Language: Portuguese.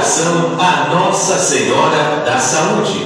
Oração a Nossa Senhora da Saúde.